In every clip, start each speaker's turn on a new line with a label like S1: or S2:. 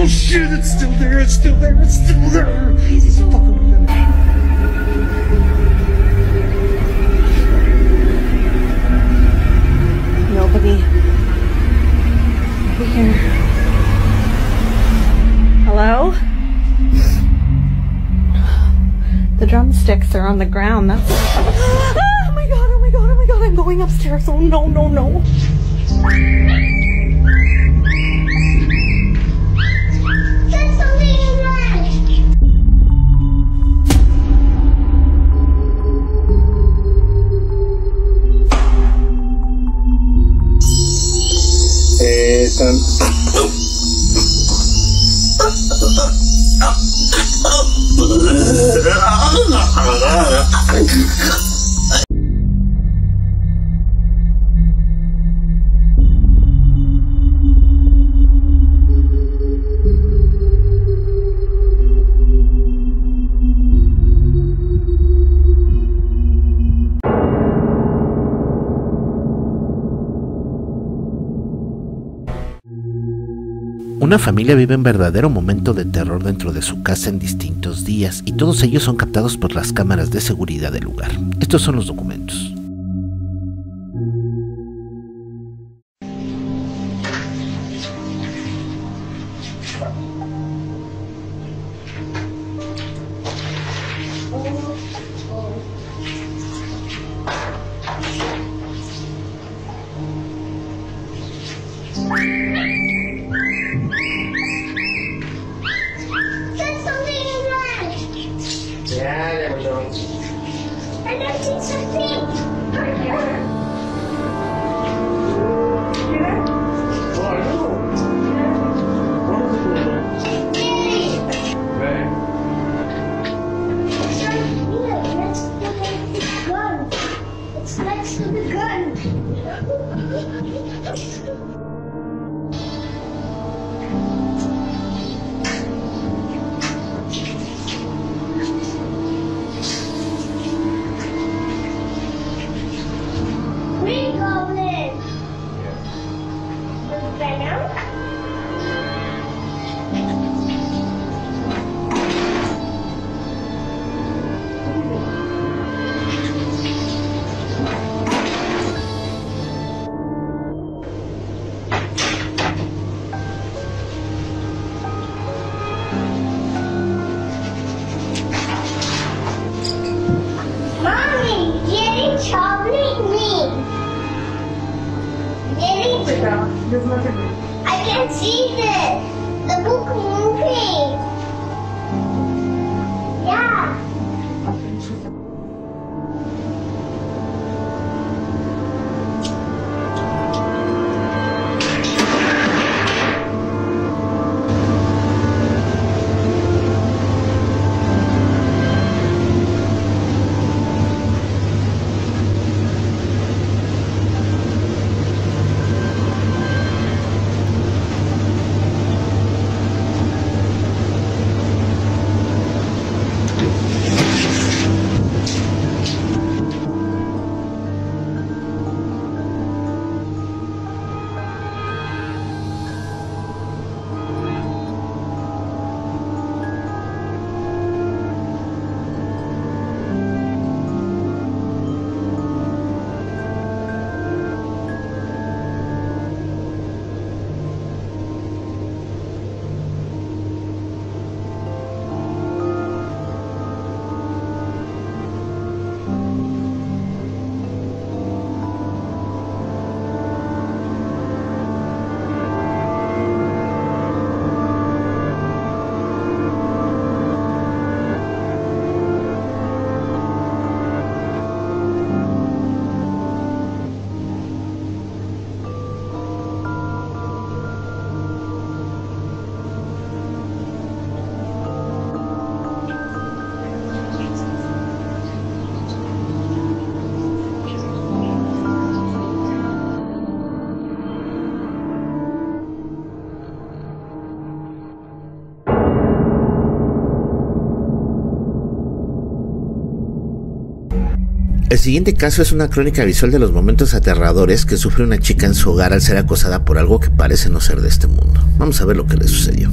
S1: Oh shit, it's still there, it's still there, it's still there! He's fucking.
S2: Nobody here. Hello? The drumsticks are on the ground. That's. Oh my god, oh my god, oh my god, I'm going upstairs. Oh no, no, no.
S1: Eh,
S3: Una familia vive un verdadero momento de terror dentro de su casa en distintos días y todos ellos son captados por las cámaras de seguridad del lugar. Estos son los documentos.
S4: Next to the gun.
S3: El siguiente caso es una crónica visual de los momentos aterradores que sufre una chica en su hogar al ser acosada por algo que parece no ser de este mundo. Vamos a ver lo que le sucedió.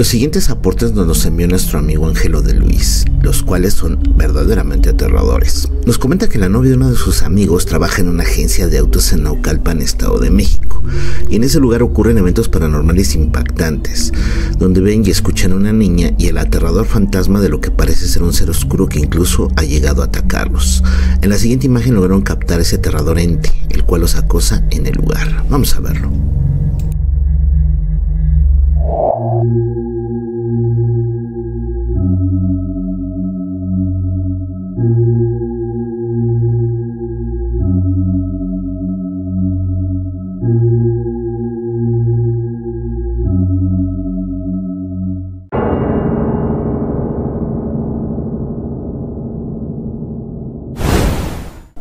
S3: Los siguientes aportes nos los envió nuestro amigo Angelo de Luis, los cuales son verdaderamente aterradores. Nos comenta que la novia de uno de sus amigos trabaja en una agencia de autos en Naucalpan, Estado de México, y en ese lugar ocurren eventos paranormales impactantes, donde ven y escuchan a una niña y el aterrador fantasma de lo que parece ser un ser oscuro que incluso ha llegado a atacarlos. En la siguiente imagen lograron captar ese aterrador ente, el cual los acosa en el lugar. Vamos a verlo.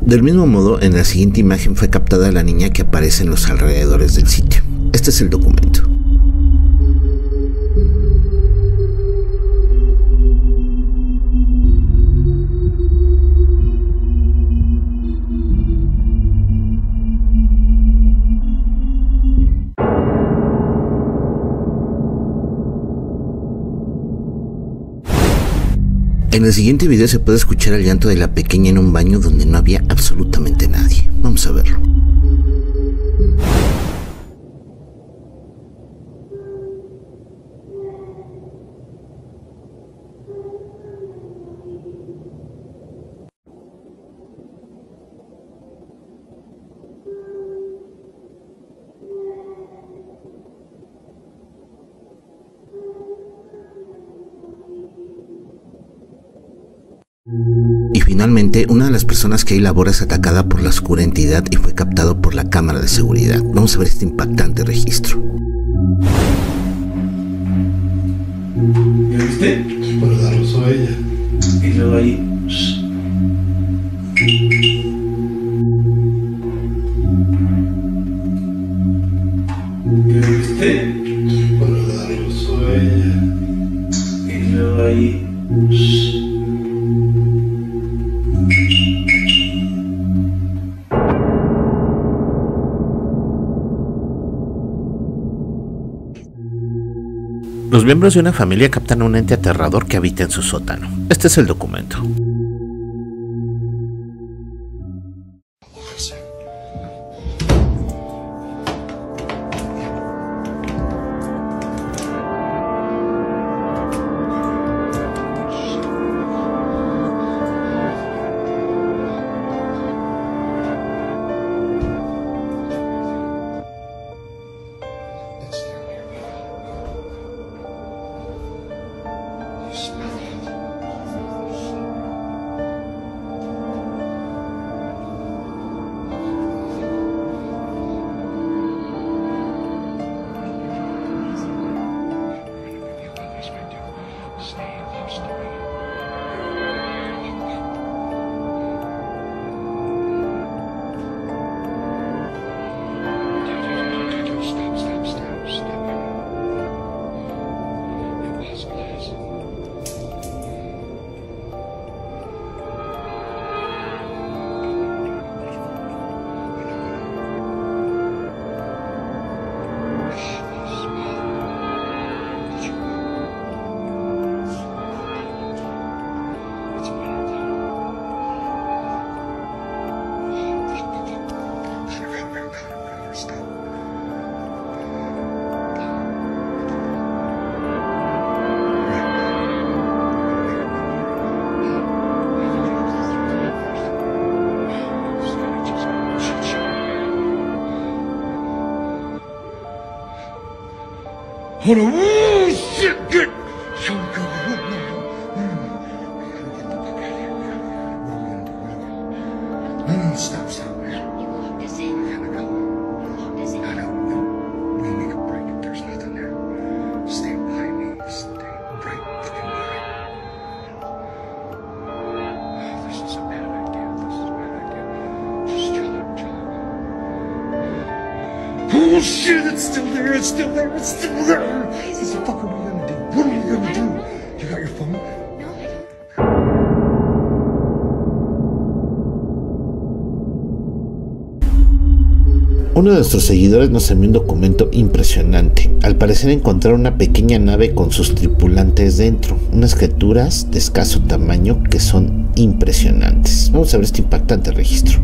S3: Del mismo modo, en la siguiente imagen fue captada la niña que aparece en los alrededores del sitio. Este es el documento. En el siguiente video se puede escuchar el llanto de la pequeña en un baño donde no había absolutamente nadie. Vamos a verlo. Finalmente, una de las personas que ahí labora es atacada por la oscura entidad y fue captado por la cámara de seguridad. Vamos a ver este impactante registro.
S1: ¿Ya viste?
S5: Pero la rozó ella.
S1: Y luego ahí.
S3: Los miembros de una familia captan un ente aterrador que habita en su sótano. Este es el documento.
S1: Hold on. Oh, shit. Good. Show me, go. No, no, no. Mm. We gotta it's still there, it's still there. What the fuck are we gonna do? What are we gonna do? You got your phone?
S4: No, I don't.
S3: Uno de nuestros seguidores nos envió un documento impresionante. Al parecer encontraron una pequeña nave con sus tripulantes dentro, unas criaturas de escaso tamaño que son impresionantes. Vamos a ver este impactante registro.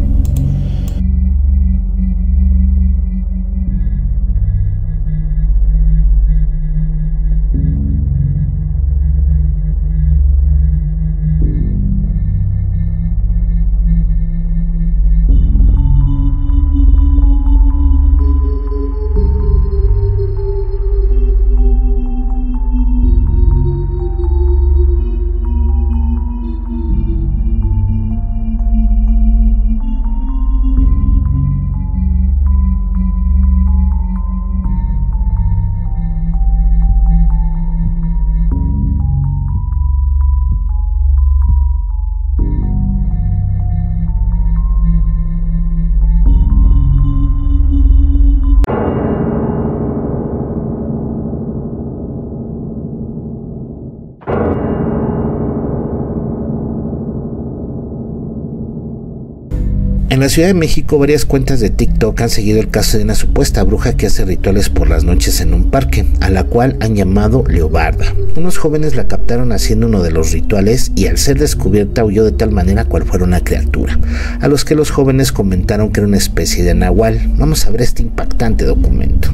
S3: La Ciudad de México varias cuentas de TikTok han seguido el caso de una supuesta bruja que hace rituales por las noches en un parque, a la cual han llamado Leobarda. Unos jóvenes la captaron haciendo uno de los rituales y al ser descubierta huyó de tal manera cual fuera una criatura, a los que los jóvenes comentaron que era una especie de nahual. Vamos a ver este impactante documento.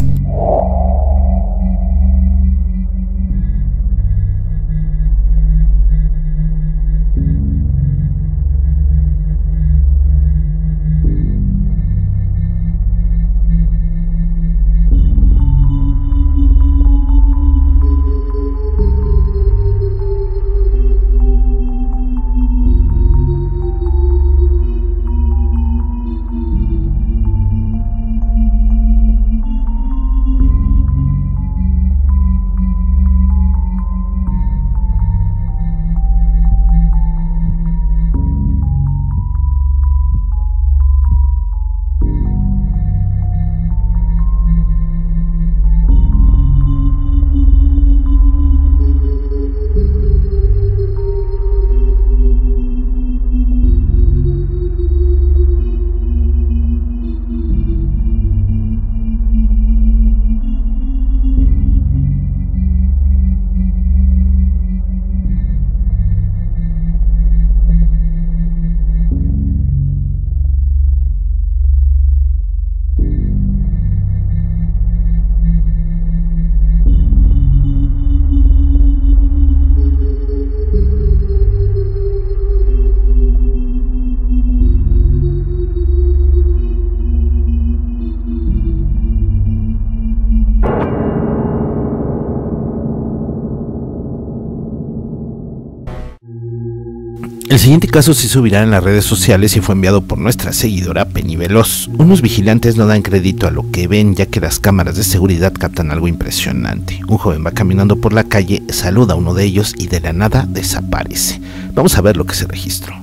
S3: El siguiente caso se subirá en las redes sociales y fue enviado por nuestra seguidora Penny Veloz. Unos vigilantes no dan crédito a lo que ven ya que las cámaras de seguridad captan algo impresionante. Un joven va caminando por la calle, saluda a uno de ellos y de la nada desaparece. Vamos a ver lo que se registró.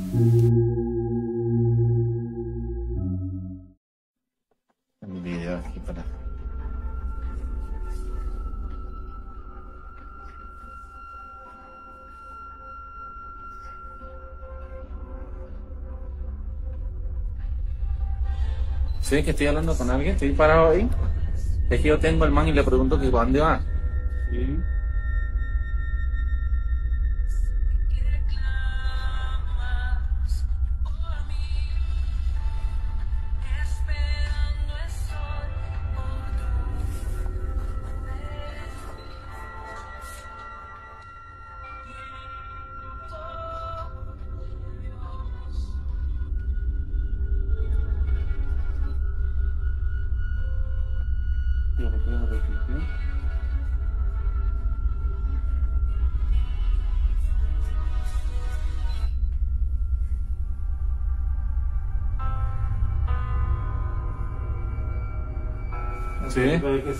S6: Sí, que estoy hablando con alguien, estoy parado ahí. Es que yo tengo el man y le pregunto que ¿para dónde va. Sí.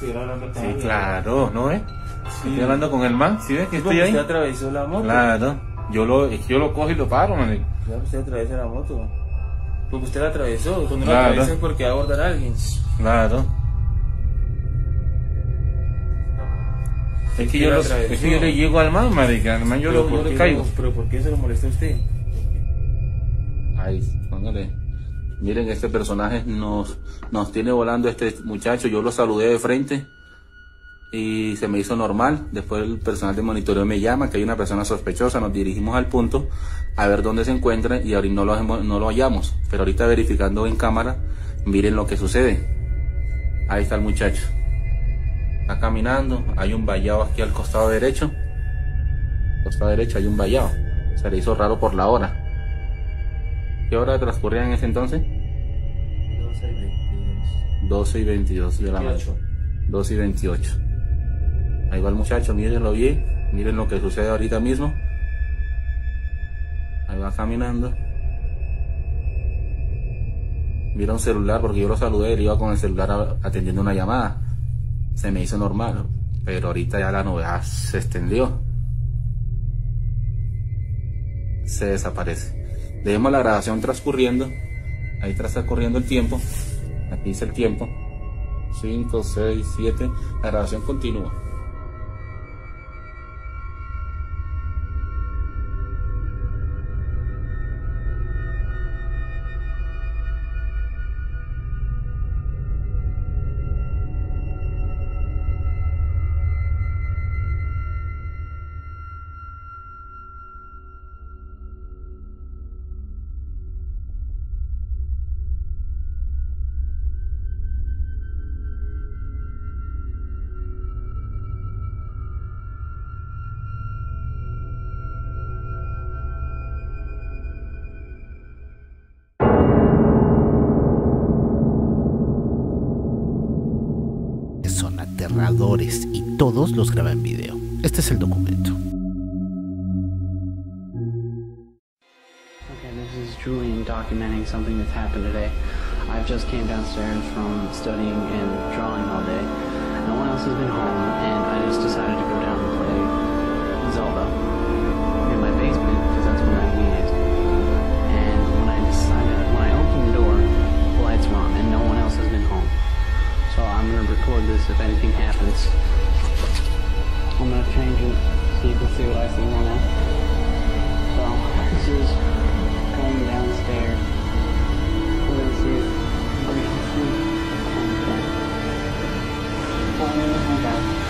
S6: Sí, claro, ¿no ves? Estoy hablando con el man, ¿sí ves que estoy ahí?
S7: Usted atravesó la moto.
S6: Claro, yo lo, yo lo cojo y lo paro, man.
S7: Claro, usted atraviesa la moto. Porque usted la atravesó. Cuando
S6: Claro.
S7: la atraviesa es porque va a abordar a alguien.
S6: Claro. Es que, yo
S7: la
S6: lo-
S7: atravesó.
S6: es que yo le llego al man, marica, al man yo,
S7: Pero
S6: lo, yo
S7: ¿por
S6: le
S7: qué
S6: caigo.
S7: Pero ¿por qué se lo molesta a usted?
S6: Ay, póngale. Miren, este personaje nos, nos tiene volando este muchacho. Yo lo saludé de frente y se me hizo normal. Después el personal de monitoreo me llama que hay una persona sospechosa. Nos dirigimos al punto a ver dónde se encuentra y ahorita no lo, hallamos. Pero ahorita verificando en cámara, miren lo que sucede. Ahí está el muchacho. Está caminando. Hay un vallado aquí al costado derecho. Costado derecho hay un vallado. Se le hizo raro por la hora. ¿Qué hora transcurría en ese entonces?
S7: 12 y
S6: 12 y 22 de la noche. 12 y 28. Ahí va el muchacho, mírenlo bien. Miren lo que sucede ahorita mismo. Ahí va caminando. Mira un celular porque yo lo saludé, él iba con el celular atendiendo una llamada. Se me hizo normal, pero ahorita ya la novedad se extendió. Se desaparece. Dejemos la grabación transcurriendo. Ahí está transcurriendo el tiempo. Aquí dice el tiempo. 5, 6, 7. La grabación continúa.
S3: Todos los graba en video. Este es el documento.
S8: Okay, this is Julian documenting something that's happened today. I've just came downstairs from studying and drawing all day. No one else has been home, and I just decided to go down and play Zelda in my basement because that's my Wii is. And when I decided, when I opened the door, the lights were on, and no one else has been home. So I'm gonna record this if anything happens. I'm gonna change it so you can see what I see right now. So this is going downstairs. We're gonna see if we can see something. Oh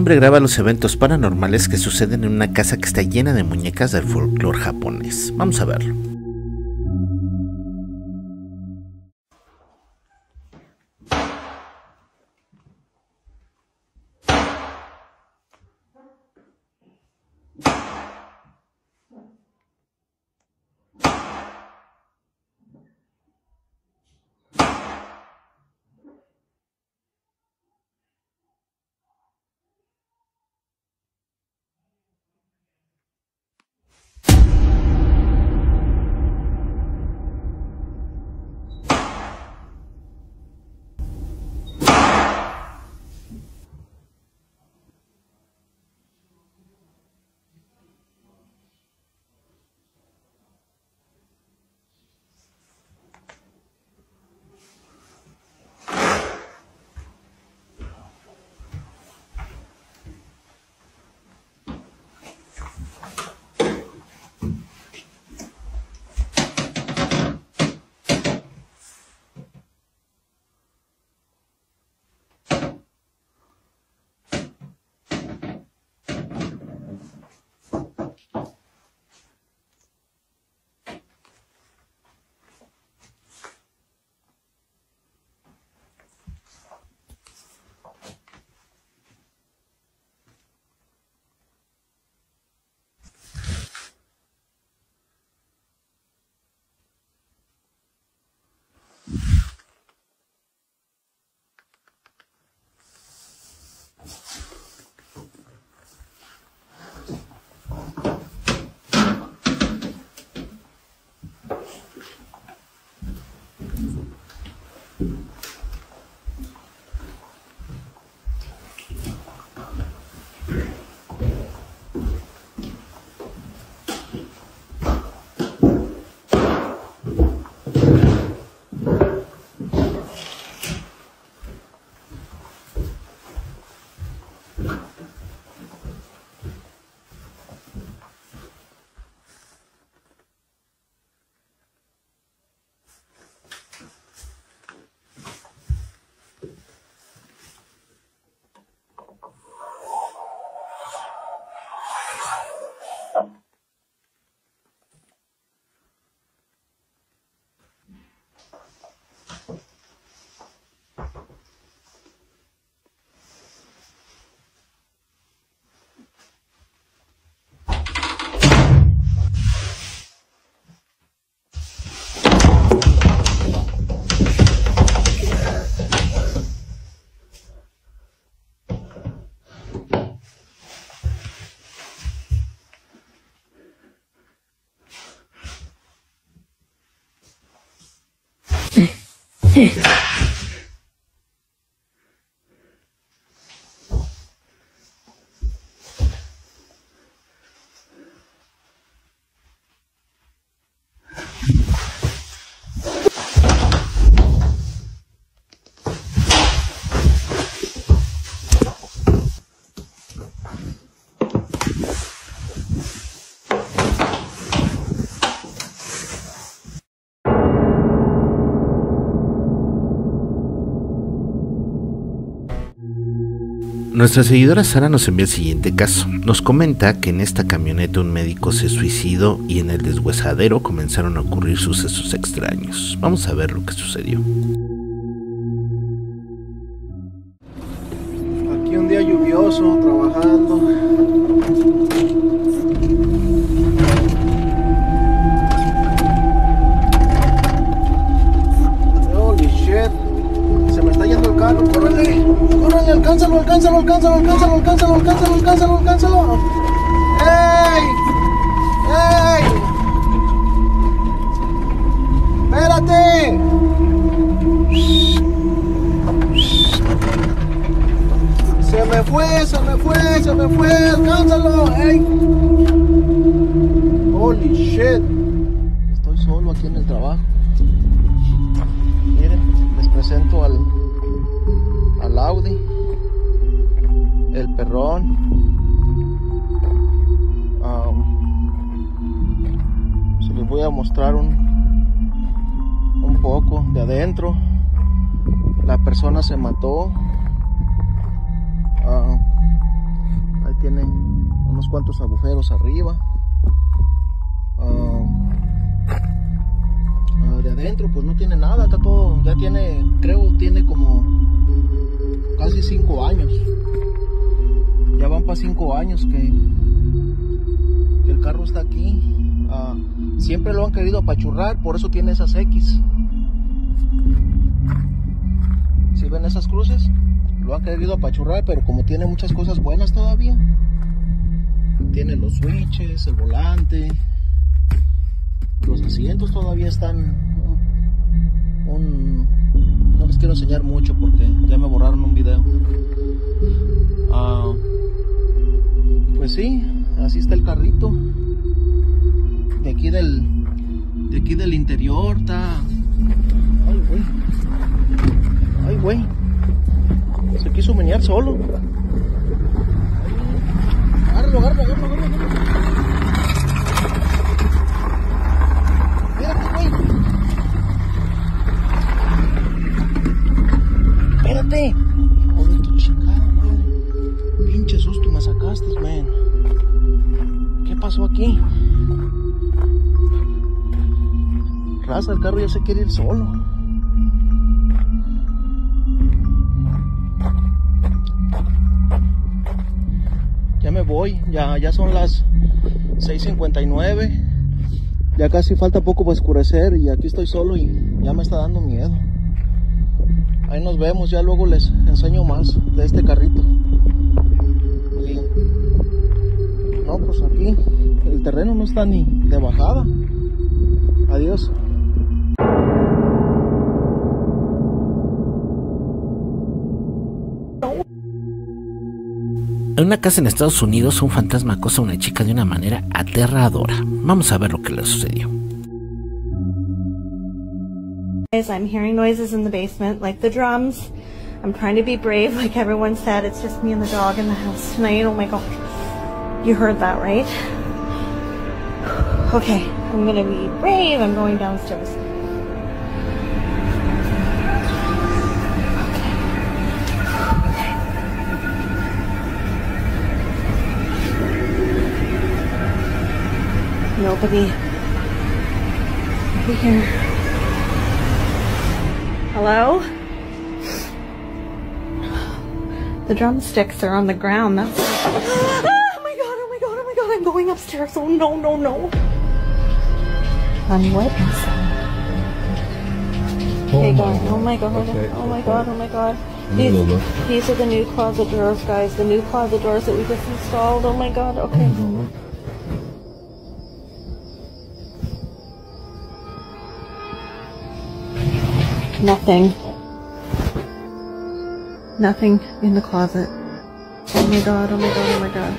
S3: hombre graba los eventos paranormales que suceden en una casa que está llena de muñecas del folclore japonés. Vamos a verlo. Yes. Nuestra seguidora Sara nos envía el siguiente caso. Nos comenta que en esta camioneta un médico se suicidó y en el deshuesadero comenzaron a ocurrir sucesos extraños. Vamos a ver lo que sucedió.
S9: Mostrar un, un poco de adentro. La persona se mató. Ah, ahí tiene unos cuantos agujeros arriba. Ah, ah, de adentro pues no tiene nada, está todo, ya tiene, creo tiene como casi cinco años. Ya van para cinco años que, el carro está aquí. Ah, siempre lo han querido apachurrar, por eso tiene esas X. ¿Sí ven esas cruces? Lo han querido apachurrar, pero como tiene muchas cosas buenas todavía. Tiene los switches, el volante. Los asientos todavía están no les quiero enseñar mucho porque ya me borraron un video. Ah, pues sí, así está el carrito. Aquí del de aquí del interior está Ay, güey. Ay, güey. Se quiso menear solo. Agárralo, agárralo, agárralo, agárralo. Espérate, güey. Espérate. Hijo de tu chingada madre. Pinche susto me sacaste, man. ¿Qué pasó aquí? Raza, el carro ya se quiere ir solo. Ya me voy, ya, ya son las 6.59. Ya casi falta poco para oscurecer y aquí estoy solo y ya me está dando miedo. Ahí nos vemos, ya luego les enseño más de este carrito. Y, no, pues aquí el terreno no está ni de bajada. Adiós.
S3: En una casa en Estados Unidos, un fantasma acosa a una chica de una manera aterradora. Vamos a ver lo que le sucedió.
S2: I'm hearing noises in the basement, like the drums. I'm trying to be brave, like everyone said. It's just me and the dog in the house tonight. Oh my god. You heard that, right? Okay, I'm gonna be brave. I'm going downstairs. Nobody. Here. Hello? The drumsticks are on the ground. That's. Oh my god, oh my god, oh my god, I'm going upstairs. Oh no, no, no. Honey, what is that? Hey, oh God. Oh my god, oh my god, oh my god. These, these are the new closet doors, guys. The new closet doors that we just installed. Oh my god, okay. Nothing. Nothing in the closet. Oh my god, oh my god, oh my god.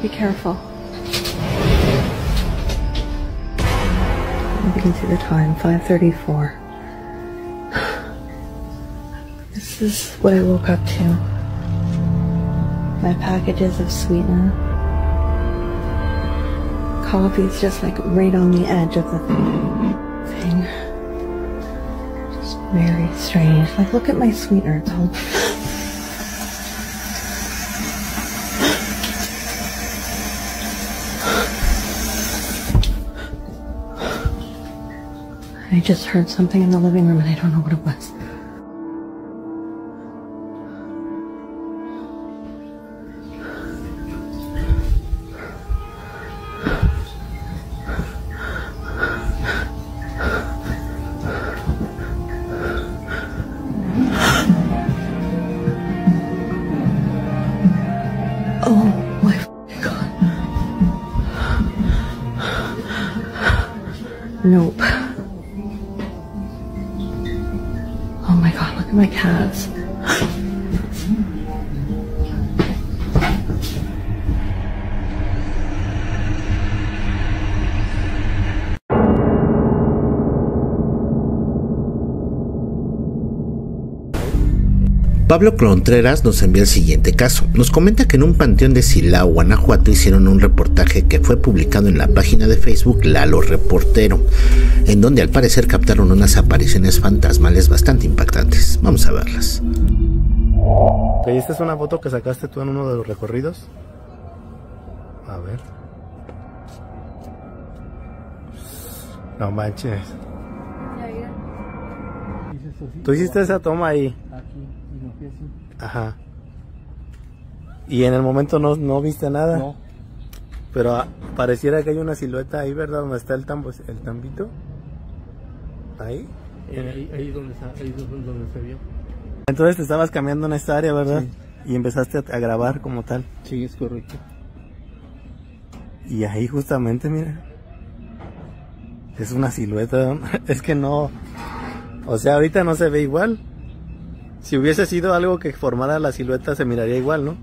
S2: Be careful. You can see the time, 5.34. This is what I woke up to. My packages of sweetener. Coffee's just like right on the edge of the thing. Very strange. Like, look at my sweetener. It's all. I just heard something in the living room and I don't know what it was. Nope. Oh my god, look at my calves.
S3: Pablo Contreras nos envía el siguiente caso. Nos comenta que en un panteón de Silao, Guanajuato, hicieron un reportaje que fue publicado en la página de Facebook Lalo Reportero, en donde al parecer captaron unas apariciones fantasmales bastante impactantes. Vamos a verlas.
S10: Es una foto que sacaste tú en uno de los recorridos. A ver. No manches. Tú hiciste esa toma ahí. Ajá. Y en el momento no, no viste nada.
S7: No.
S10: Pero ah, pareciera que hay una silueta ahí, ¿verdad? Donde está el, tambo, el tambito. Ahí.
S7: Eh, ahí, ahí donde ahí donde se vio.
S10: Entonces te estabas cambiando en esta área, ¿verdad? Y empezaste a, a grabar como tal.
S7: Sí, es correcto.
S10: Y ahí justamente, mira. Es una silueta. Es que no. O sea, ahorita no se ve igual. Si hubiese sido algo que formara la silueta, se miraría igual, ¿no?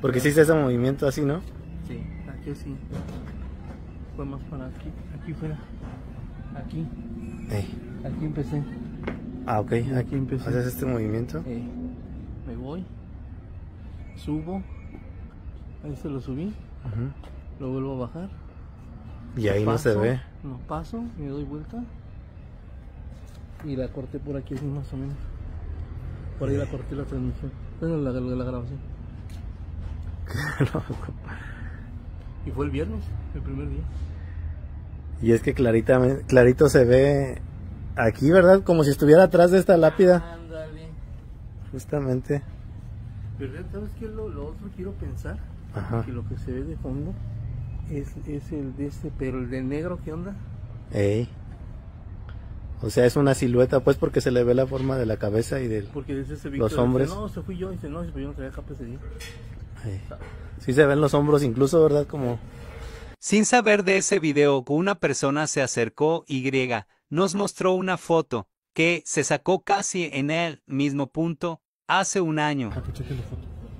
S10: Porque hiciste ese movimiento así, ¿no?
S7: Sí, aquí sí. Fue más para aquí. Aquí fuera. Aquí.
S10: Ey.
S7: Aquí empecé.
S10: Ah, ok.
S7: Aquí empecé.
S10: Haces este movimiento.
S7: Eh, me voy. Subo. Ahí se lo subí.
S10: Ujú.
S7: Lo vuelvo a bajar.
S10: Y ahí no se ve.
S7: No paso, me doy vuelta. Y la corté por aquí así más o menos. Por ahí la corté la transmisión. Bueno, la, la, la grabación. Y fue el viernes, el primer día.
S10: Y es que clarita, clarito se ve aquí, ¿verdad? Como si estuviera atrás de esta lápida.
S7: Ándale.
S10: Justamente.
S7: Pero ¿sabes qué? Lo, lo otro quiero pensar.
S10: Ajá.
S7: Que lo que se ve de fondo es, es el de este, pero el de negro, ¿qué onda?
S10: Ey. O sea, es una silueta, pues, porque se le ve la forma de la cabeza y del...
S7: Porque dice ese
S10: Los hombres.
S7: Dice, no, se fui yo. Dice, no, yo no traía capa ese día.
S10: Ey. Sí se ven los hombros incluso, ¿verdad? Como...
S11: Sin saber de ese video, una persona se acercó y nos mostró una foto que se sacó casi en el mismo punto hace un año.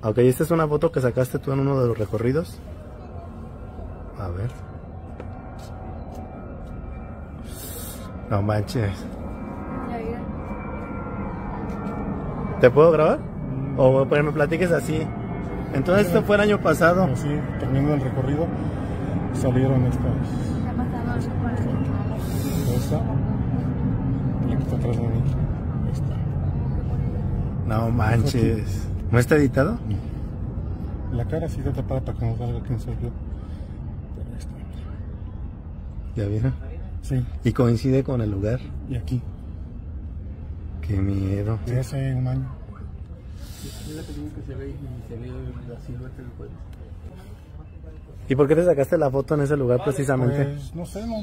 S10: Ok, esta es una foto que sacaste tú en uno de los recorridos. A ver. No manches. ¿Te puedo grabar? O pues me platiques así. Entonces esto fue el año pasado.
S12: Sí, terminando el recorrido, salieron estas. Esta. Y la que está atrás de mí. Esta.
S10: No manches. ¿No está editado?
S12: La cara sí está tapada para que no salga quién soy yo. Pero esta.
S10: ¿Ya vieron?
S12: Sí.
S10: Y coincide con el lugar.
S12: Y aquí.
S10: Qué miedo.
S12: De hace un año.
S7: La que se ve y se ve la silueta del jueves.
S10: ¿Y por qué te sacaste la foto en ese lugar precisamente?
S12: Pues no sé, no,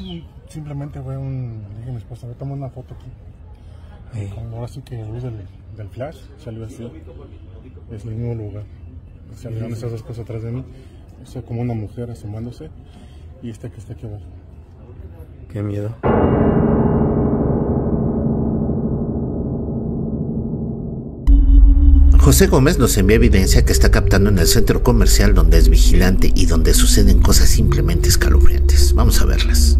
S12: simplemente fue un. Dije a mi esposa, voy a tomar una foto aquí. Ahora sí que luz del, del flash salió así. Es el mismo lugar. Salieron esas dos cosas atrás de mí. Eso como una mujer asomándose. Y esta que está aquí abajo.
S10: Qué miedo.
S3: José Gómez nos envía evidencia que está captando en el centro comercial donde es vigilante y donde suceden cosas simplemente escalofriantes. Vamos a verlas.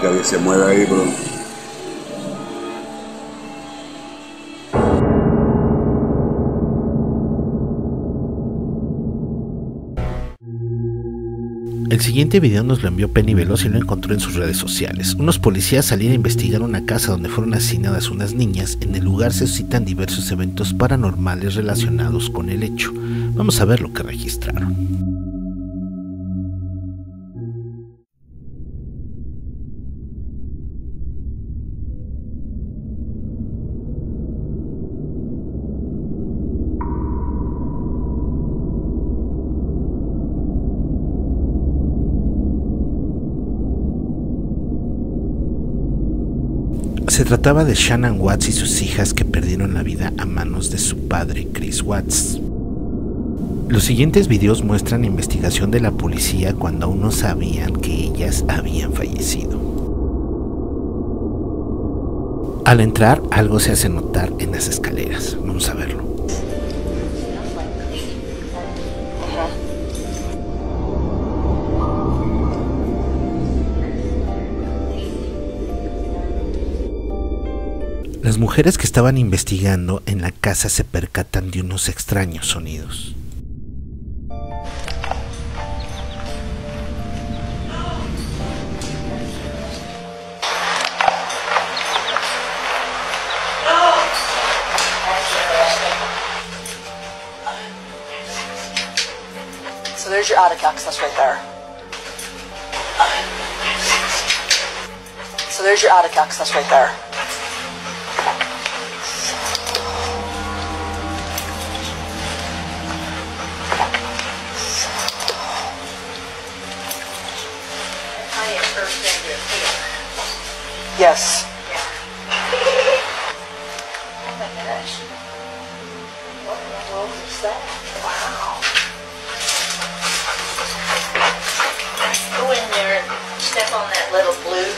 S13: Que se mueve ahí, bro.
S3: El siguiente video nos lo envió Penny Veloz y lo encontró en sus redes sociales. Unos policías salieron a investigar una casa donde fueron asesinadas unas niñas. En el lugar se suscitan diversos eventos paranormales relacionados con el hecho. Vamos a ver lo que registraron. Se trataba de Shannon Watts y sus hijas que perdieron la vida a manos de su padre, Chris Watts. Los siguientes videos muestran investigación de la policía cuando aún no sabían que ellas habían fallecido. Al entrar, algo se hace notar en las escaleras. Vamos a verlo. Las mujeres que estaban investigando en la casa se percatan de unos extraños sonidos.
S14: So there's your attic access right there. So there's your attic access right there. Yes. Oh my gosh. What in the world is that? Wow.
S15: Go in there and step on that little blue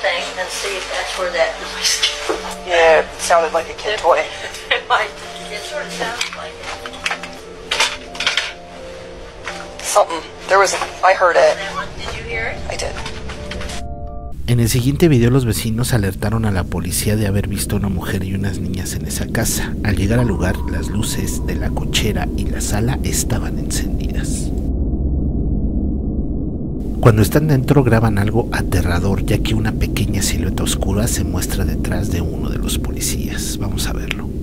S15: thing and see if that's where that noise came.
S14: Yeah, it sounded like a kid toy.
S15: It might, it sort of sounds like it.
S14: Something. There was. I heard it.
S3: En el siguiente video los vecinos alertaron a la policía de haber visto una mujer y unas niñas en esa casa. Al llegar al lugar, las luces de la cochera y la sala estaban encendidas. Cuando están dentro graban algo aterrador ya que una pequeña silueta oscura se muestra detrás de uno de los policías. Vamos a verlo.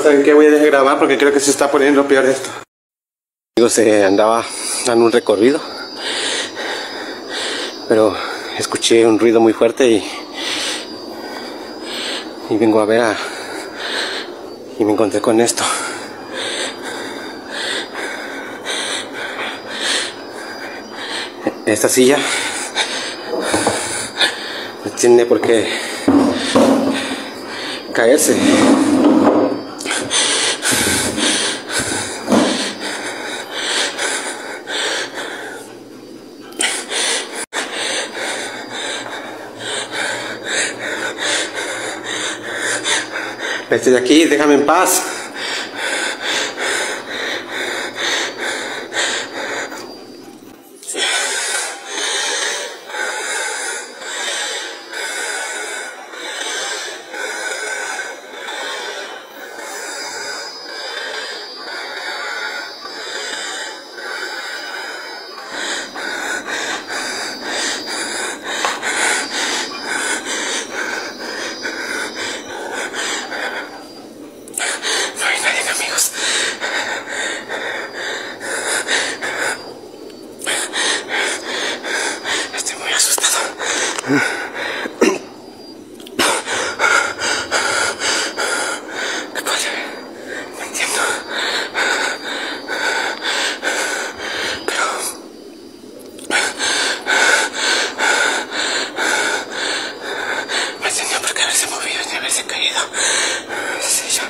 S16: Amigos, ¿saben qué? Voy a dejar de grabar porque creo que se está poniendo peor esto. Amigos, eh, andaba dando un recorrido, pero escuché un ruido muy fuerte y, y vengo a ver a, y me encontré con esto. Esta silla no tiene por qué caerse. Vete de aquí, déjame en paz. No hay nadie, amigos. Estoy muy asustado. ¿Qué pasa? No entiendo. Pero... Me tenía por qué haberse movido ni haberse caído. Sí, yo...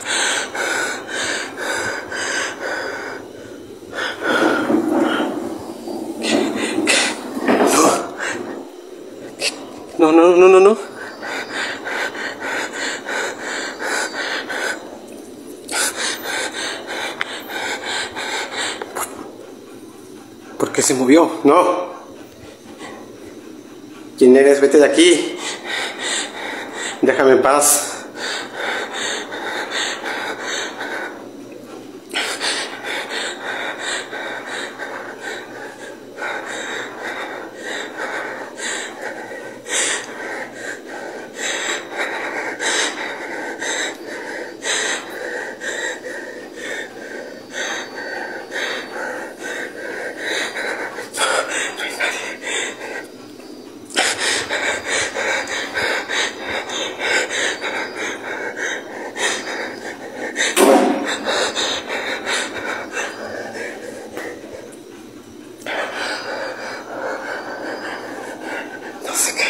S16: No, no, no, no, no. ¿Por qué se movió? No. ¿Quién eres? Vete de aquí. Déjame en paz. No sé qué.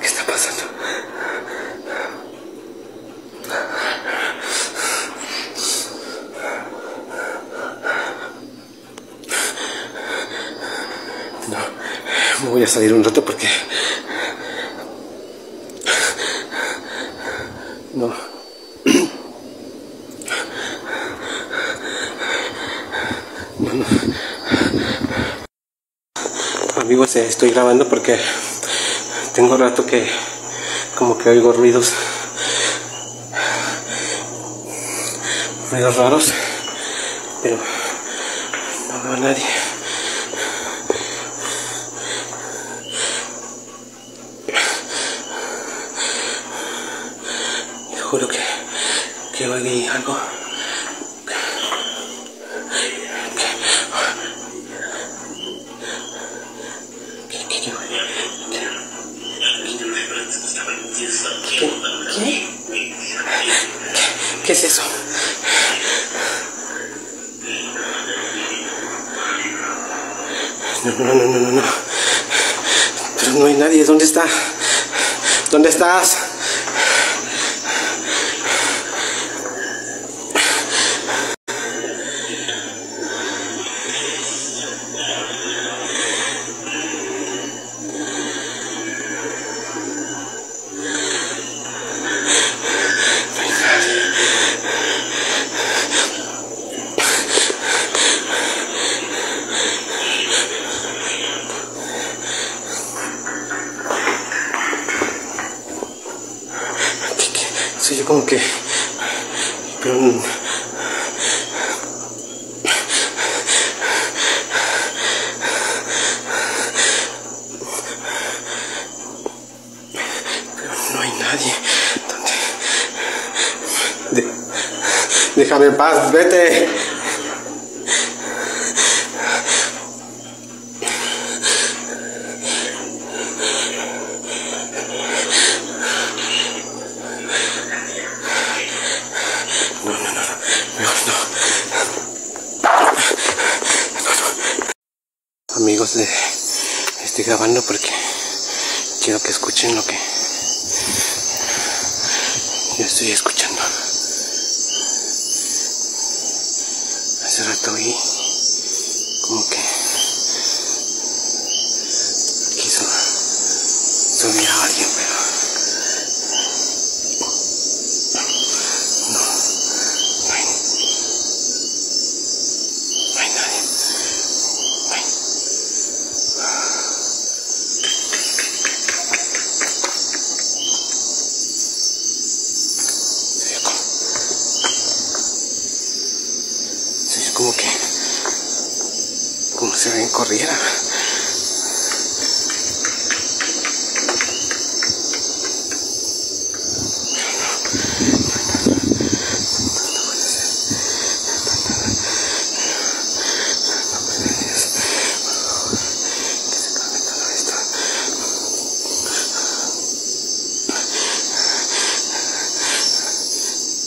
S16: ¿Qué está pasando? No, me voy a salir un rato porque... No. No, no. Estoy grabando porque tengo rato que como que oigo ruidos. Ruidos raros. Pero no veo a nadie. Te juro que que oí algo. ¿Qué? ¿Qué es eso? No, no, no, no, no. Pero no hay nadie. ¿Dónde está? ¿Dónde estás?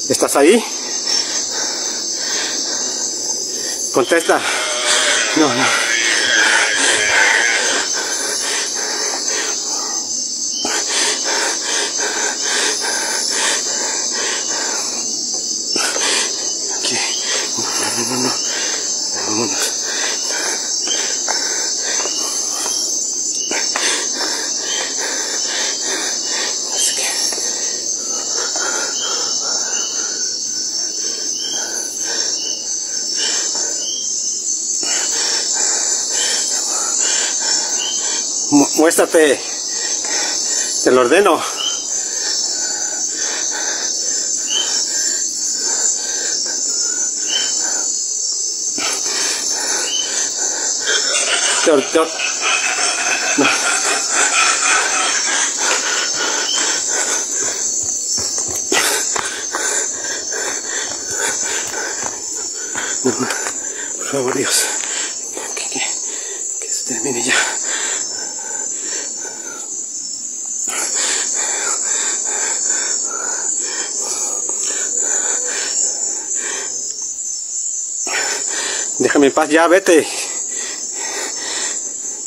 S16: ¿Estás ahí? Contesta. No, no. Aquí. No, no, no, no. Vámonos. Es que... Mu- Muéstrate. Te lo ordeno. Te te or- No. No, no. Por favor, Dios. Que, que, que se termine ya. Paz ya, vete.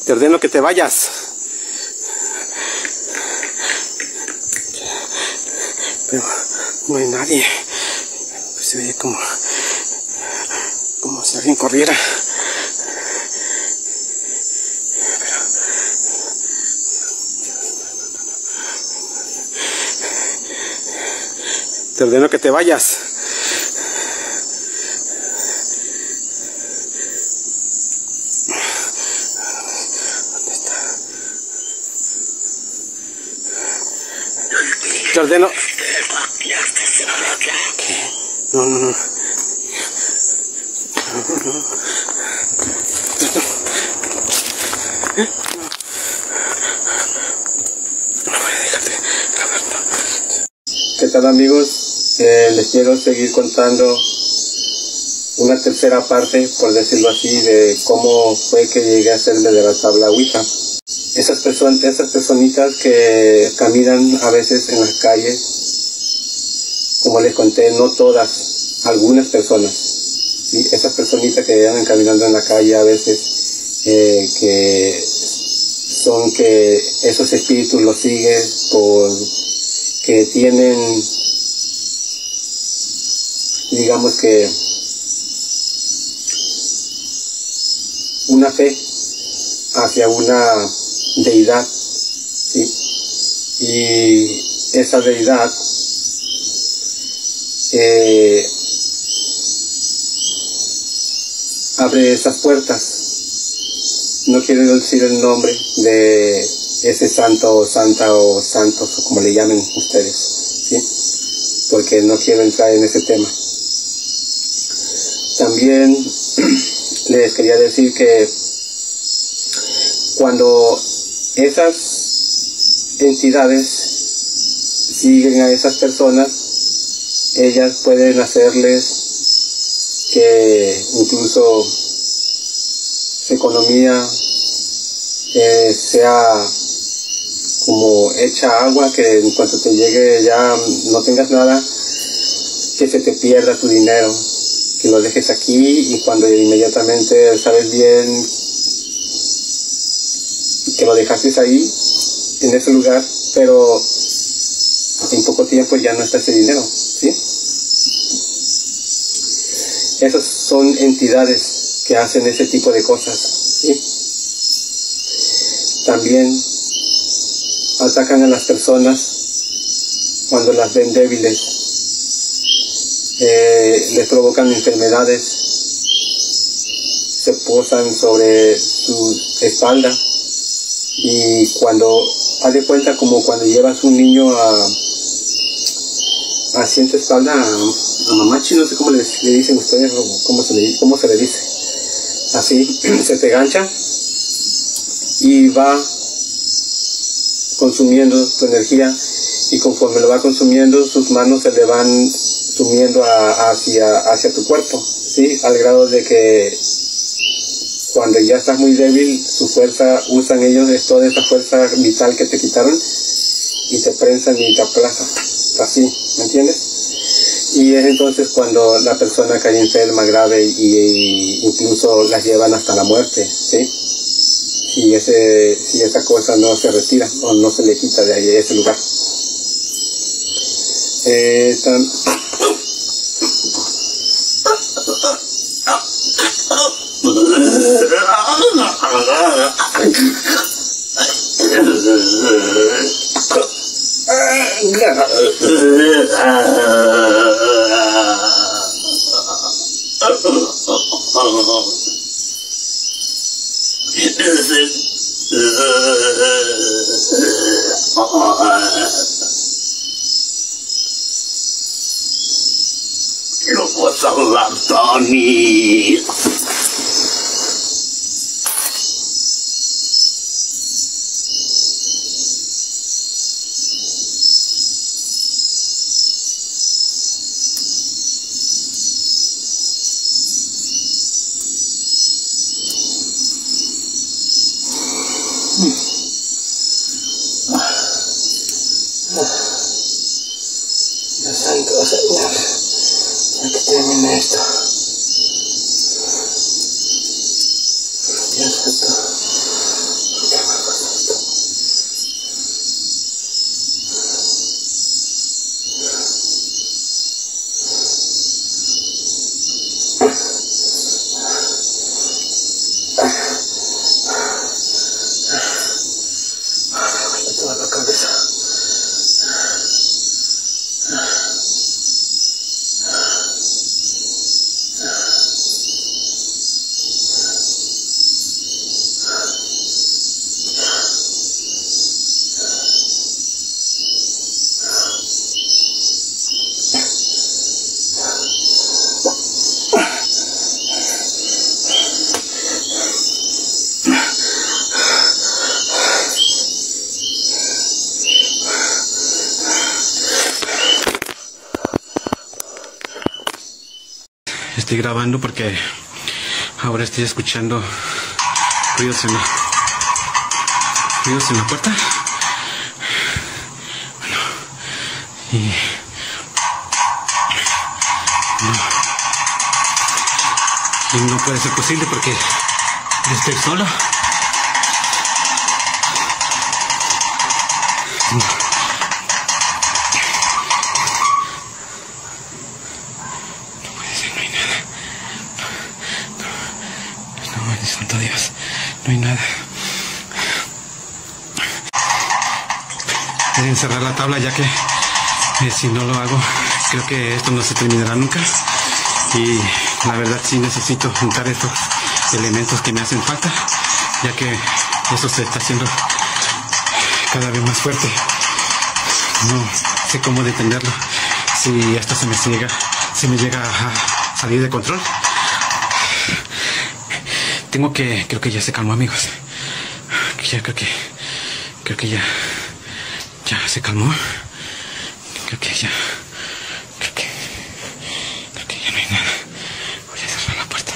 S16: Te ordeno que te vayas. Pero no hay nadie. Pues se veía como, como si alguien corriera. Te ordeno que te vayas. ¿Dónde está? Te ordeno. ¿Qué? No, no, no. No, no, no. No voy a dejarte grabar. ¿Qué tal amigos? eh, les quiero seguir contando una tercera parte, por decirlo así, de cómo fue que llegué a ser de la tabla Ouija. Esas personas, esas personitas que caminan a veces en las calles, como les conté, no todas, algunas personas, esas personitas que andan caminando en la calle a veces, eh, que son que esos espíritus los siguen por que tienen digamos que una fe hacia una deidad y esa deidad eh, abre esas puertas no quiero decir el nombre de ese santo o santa o santos o como le llamen ustedes. Porque no quiero entrar en ese tema. También les quería decir que cuando esas entidades siguen a esas personas, ellas pueden hacerles que incluso su economía eh, sea como hecha agua, que en cuanto te llegue ya no tengas nada, que se te pierda tu dinero, que lo dejes aquí y cuando inmediatamente sabes bien que lo dejaste ahí, en ese lugar, pero en poco tiempo ya no está ese dinero, ¿sí? Esas son entidades que hacen ese tipo de cosas, ¿sí? También atacan a las personas cuando las ven débiles, eh, les provocan enfermedades, se posan sobre su espalda y cuando, haz de cuenta como cuando llevas un niño a, asiento espalda a, a mamachi, no sé cómo le, le dicen ustedes o cómo se le, cómo se le dice, así, se te gancha y va consumiendo tu energía y conforme lo va consumiendo sus manos se le van sumiendo a- hacia, hacia tu cuerpo, ¿sí? Al grado de que cuando ya estás muy débil, su fuerza, usan ellos de toda esa fuerza vital que te quitaron y te prensan y te aplazan, así, ¿me entiendes? Y es entonces cuando la persona cae enferma grave y, incluso las llevan hasta la muerte, ¿sí? Si, ese, si esa cosa no se retira o no se le quita de ahí, de ese lugar. Eh,
S17: Lo vas a hablar, Tony.
S16: Esto.
S18: Estoy grabando porque ahora estoy escuchando ruidos en la, ruidos en la puerta. Bueno, y no, y no puede ser posible porque estoy solo. Que eh, si no lo hago, creo que esto no se terminará nunca. Y la verdad sí necesito juntar estos elementos que me hacen falta, ya que eso se está haciendo cada vez más fuerte. No sé cómo detenerlo. Si esto se me llega, se me llega a salir de control. Tengo que, creo que ya se calmó, amigos. Ya creo que, creo que ya, ya se calmó. Creo que ya, creo que, creo que ya no hay nada. Voy a cerrar la puerta.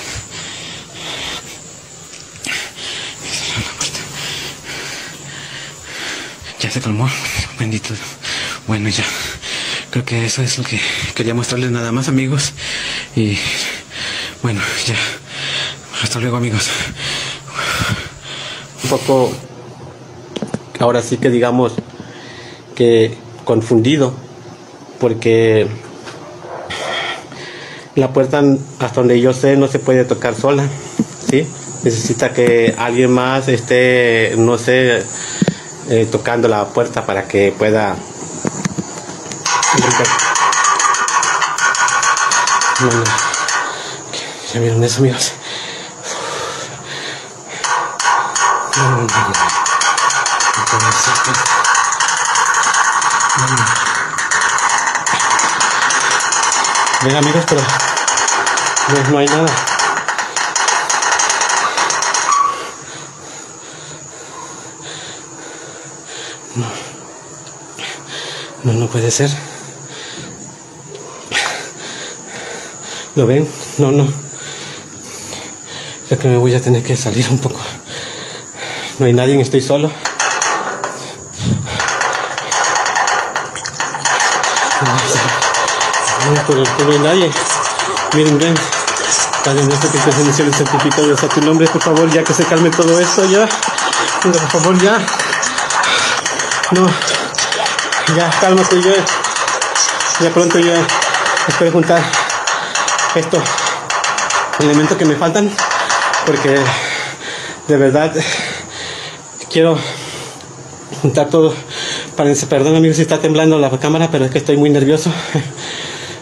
S18: Voy a cerrar la puerta. Ya se calmó, bendito. Bueno, ya. Creo que eso es lo que quería mostrarles nada más, amigos. Y bueno, ya. Hasta luego, amigos.
S16: un poco, ahora sí que digamos que confundido, porque la puerta hasta donde yo sé no se puede tocar sola, ¿sí? Necesita que alguien más esté, no sé, eh, tocando la puerta para que pueda... ¿ya vieron eso, amigos? No. No puede ser que- No, no. Ven amigos, pero no, no hay nada. No. No, no puede ser. ¿Lo ven? No, no. Creo que me voy a tener que salir un poco. No hay nadie, estoy solo. Que no hay nadie. Miren, ven. Padre nuestro que estás en el cielo, santificado Dios a tu nombre, por favor, ya que se calme todo esto, ya. Por favor, ya. No. Ya, cálmate, ya. Ya pronto ya espero juntar estos elementos que me faltan, porque de verdad quiero juntar todo perdón amigos si está temblando la cámara pero es que estoy muy nervioso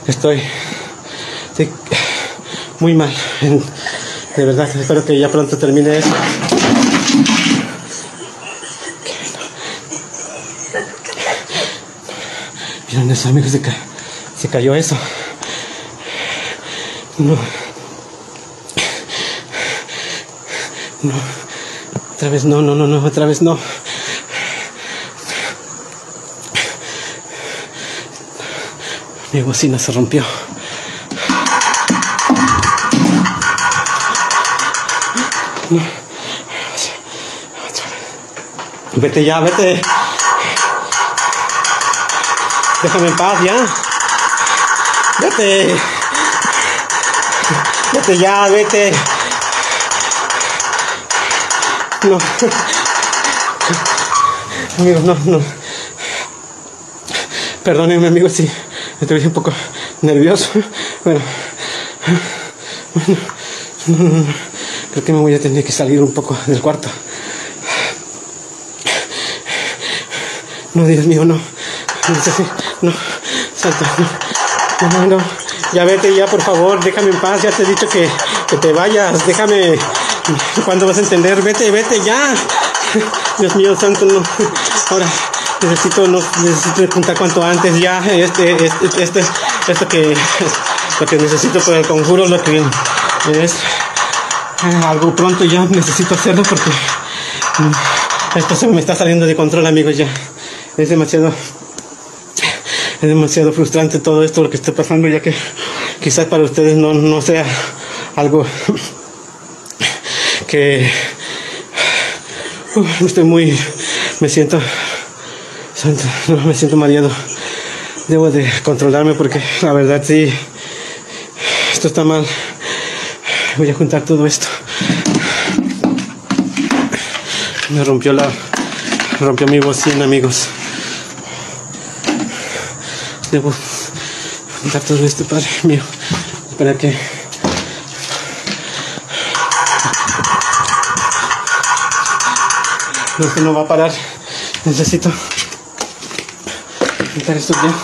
S16: estoy sí, muy mal de verdad espero que ya pronto termine eso. Miren eso amigos se, ca se cayó eso. No. No. Otra vez no no no no otra vez no Mi bocina se rompió. Vete ya, vete. Déjame en paz ya. Vete. Vete ya, vete. No. Amigos, no, no. Perdónenme, amigos, si estoy un poco nervioso. Bueno, bueno, no, no, no. creo que me voy a tener que salir un poco del cuarto. No, Dios mío, no. No, santo. No, no, no. Ya vete, ya, por favor, déjame en paz. Ya te he dicho que, que te vayas. Déjame. ¿Cuándo vas a entender? Vete, vete, ya. Dios mío, santo, no. Ahora, necesito, no, necesito juntar cuanto antes ya. Este, este, este, esto que, lo que necesito por el conjuro, lo que es eh, algo pronto ya necesito hacerlo porque mm, esto se me está saliendo de control, amigos, ya. Es demasiado, es demasiado frustrante todo esto lo que está pasando, ya que quizás para ustedes no, no sea algo que Uf, estoy muy me siento no, me siento mareado. Debo de controlarme porque la verdad sí esto está mal. Voy a juntar todo esto. Me rompió la rompió mi bocina amigos. Debo juntar todo esto padre mío para que no, esto no va a parar. Necesito juntar esto bien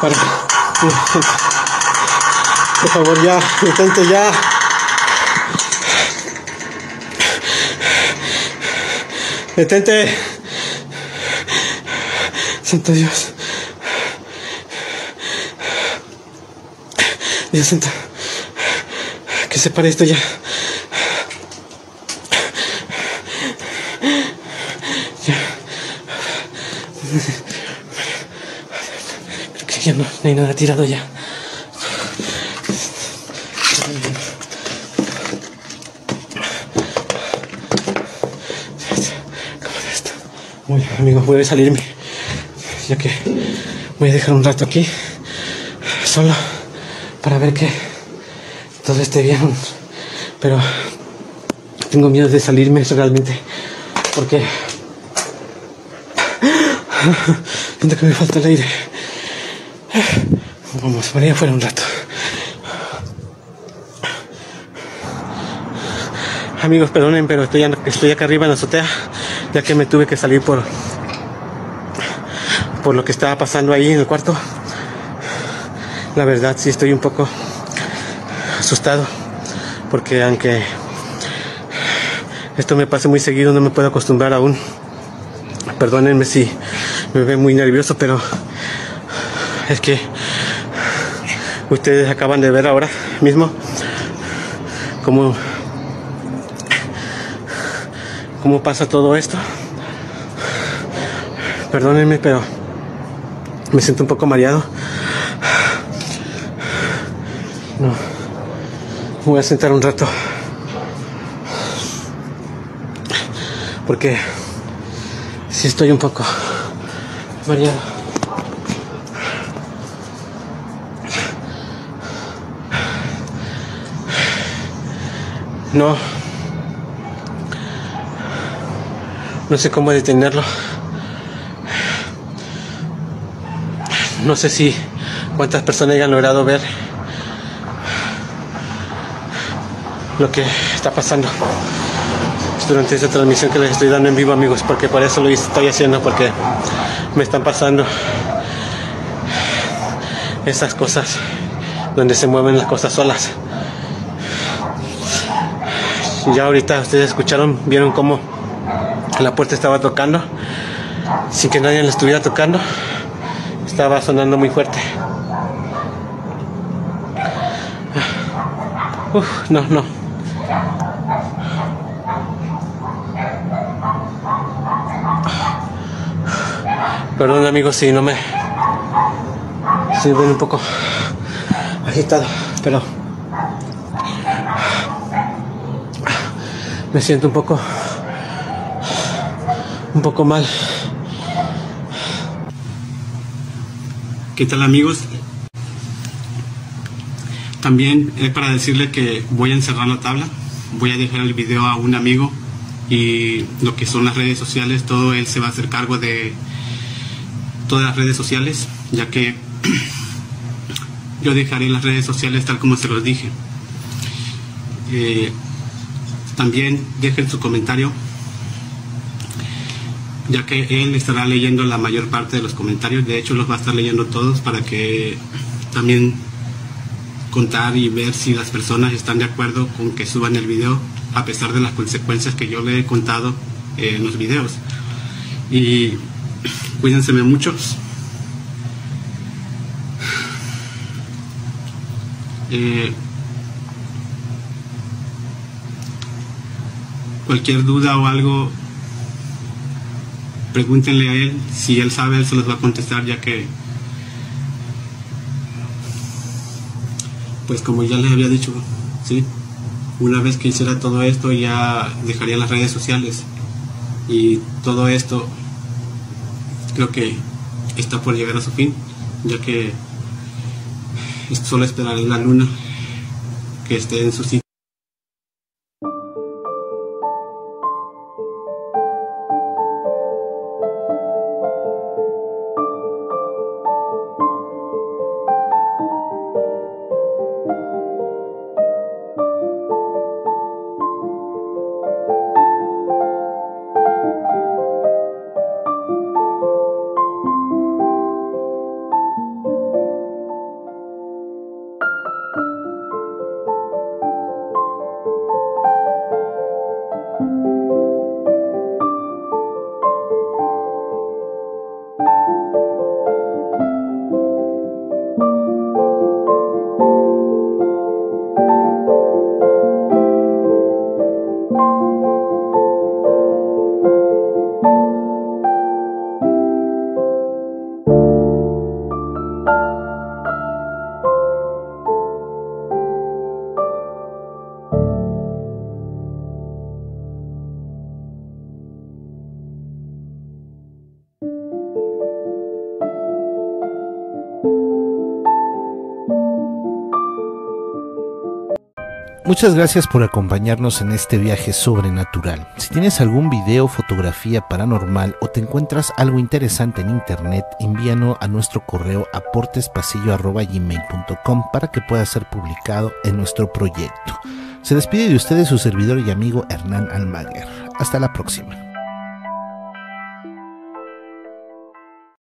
S16: para por favor ya intente ya. Detente. Santo Dios. Dios santo. Que se pare esto ya ya creo que ya no, hay nada tirado ya Muy amigos, voy a salirme, ya que voy a dejar un rato aquí, solo para ver que todo esté bien. Pero tengo miedo de salirme realmente, porque siento que me falta el aire. Vamos, voy afuera un rato. Amigos, perdonen, pero estoy, estoy acá arriba en la azotea, ya que me tuve que salir por, por lo que estaba pasando ahí en el cuarto. La verdad, sí estoy un poco asustado, porque aunque esto me pase muy seguido, no me puedo acostumbrar aún. Perdónenme si me ve muy nervioso, pero es que ustedes acaban de ver ahora mismo cómo cómo pasa todo esto. Perdónenme, pero me siento un poco mareado. No. Voy a sentar un rato. Porque sí estoy un poco mareado. No. No sé cómo detenerlo. No sé si cuántas personas hayan logrado ver lo que está pasando durante esta transmisión que les estoy dando en vivo amigos porque por eso lo estoy haciendo porque me están pasando esas cosas donde se mueven las cosas solas ya ahorita ustedes escucharon vieron cómo la puerta estaba tocando sin que nadie la estuviera tocando. Estaba sonando muy fuerte. Uf, no no. Perdón amigos si no me... Si ven un poco agitado, pero... Me siento un poco... Un poco mal. ¿Qué tal amigos? También es para decirle que voy a encerrar la tabla. Voy a dejar el video a un amigo y lo que son las redes sociales, todo él se va a hacer cargo de todas las redes sociales, ya que yo dejaré las redes sociales tal como se los dije. Eh, también dejen su comentario, ya que él estará leyendo la mayor parte de los comentarios, de hecho los va a estar leyendo todos para que también contar y ver si las personas están de acuerdo con que suban el video a pesar de las consecuencias que yo le he contado en los videos. Y cuídense mucho. Eh, cualquier duda o algo, pregúntenle a él. Si él sabe, él se los va a contestar, ya que
S18: pues como ya les había dicho, ¿sí? Una vez que hiciera todo esto ya dejaría las redes sociales y todo esto creo que está por llegar a su fin, ya que solo esperaré la luna que esté en su sitio.
S3: Muchas gracias por acompañarnos en este viaje sobrenatural. Si tienes algún video, fotografía paranormal o te encuentras algo interesante en internet, envíanos a nuestro correo aportespasillo.gmail.com para que pueda ser publicado en nuestro proyecto. Se despide de ustedes su servidor y amigo Hernán Almaguer. Hasta la próxima.